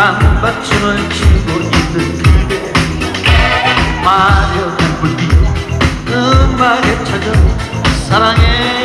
한바춤을 추고 있는 그대 마려운 불빛 음악에 찾아 사랑해